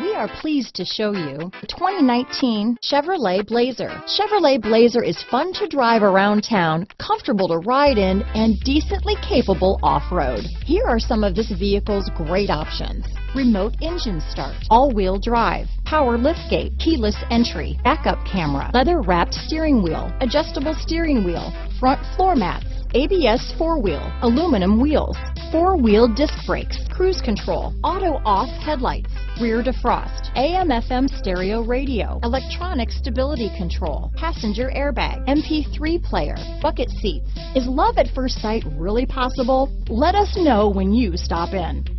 We are pleased to show you the 2019 Chevrolet Blazer. Chevrolet Blazer is fun to drive around town, comfortable to ride in, and decently capable off-road. Here are some of this vehicle's great options. Remote engine start, all-wheel drive, power liftgate, keyless entry, backup camera, leather wrapped steering wheel, adjustable steering wheel, front floor mats, ABS four-wheel, aluminum wheels, four-wheel disc brakes, cruise control, auto-off headlights, rear defrost, AM-FM stereo radio, electronic stability control, passenger airbag, MP3 player, bucket seats. Is love at first sight really possible? Let us know when you stop in.